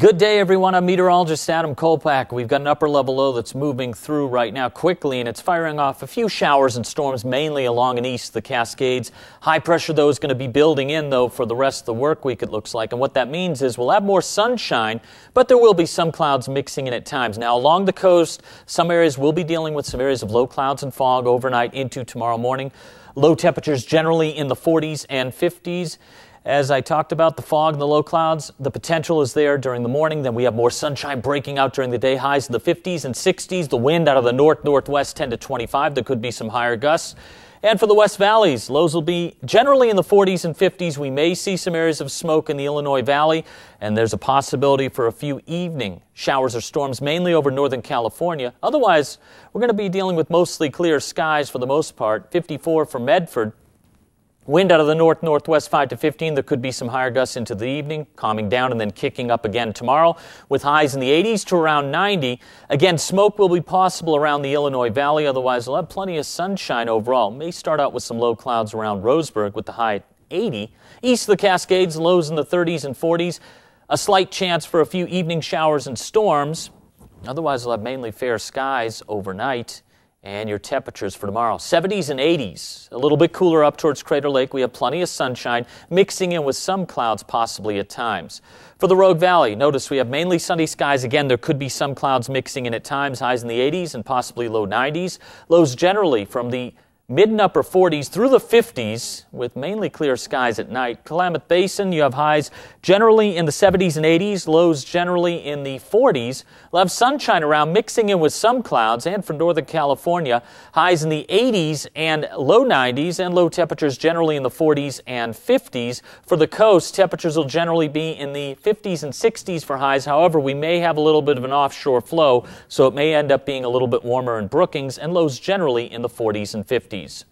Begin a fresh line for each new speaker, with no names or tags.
Good day, everyone. I'm meteorologist Adam Kolpak. We've got an upper level low that's moving through right now quickly, and it's firing off a few showers and storms mainly along and east the Cascades. High pressure, though, is going to be building in, though, for the rest of the work week, it looks like. And what that means is we'll have more sunshine, but there will be some clouds mixing in at times. Now, along the coast, some areas will be dealing with some areas of low clouds and fog overnight into tomorrow morning. Low temperatures generally in the 40s and 50s. As I talked about the fog and the low clouds, the potential is there during the morning. Then we have more sunshine breaking out during the day. Highs in the 50s and 60s. The wind out of the north northwest 10 to 25. There could be some higher gusts. And for the West Valleys, lows will be generally in the 40s and 50s. We may see some areas of smoke in the Illinois Valley, and there's a possibility for a few evening showers or storms, mainly over Northern California. Otherwise, we're going to be dealing with mostly clear skies for the most part. 54 for Medford, Wind out of the north northwest 5 to 15. There could be some higher gusts into the evening, calming down and then kicking up again tomorrow with highs in the 80s to around 90. Again, smoke will be possible around the Illinois Valley. Otherwise, we'll have plenty of sunshine overall. May start out with some low clouds around Roseburg with the high at 80. East of the Cascades, lows in the 30s and 40s. A slight chance for a few evening showers and storms. Otherwise, we'll have mainly fair skies overnight and your temperatures for tomorrow 70s and 80s. A little bit cooler up towards Crater Lake. We have plenty of sunshine mixing in with some clouds possibly at times. For the Rogue Valley, notice we have mainly sunny skies. Again, there could be some clouds mixing in at times, highs in the 80s and possibly low 90s. Lows generally from the mid and upper 40s through the 50s with mainly clear skies at night. Klamath Basin, you have highs generally in the 70s and 80s, lows generally in the 40s. We'll have sunshine around, mixing in with some clouds, and for Northern California, highs in the 80s and low 90s, and low temperatures generally in the 40s and 50s. For the coast, temperatures will generally be in the 50s and 60s for highs. However, we may have a little bit of an offshore flow, so it may end up being a little bit warmer in Brookings, and lows generally in the 40s and 50s companies.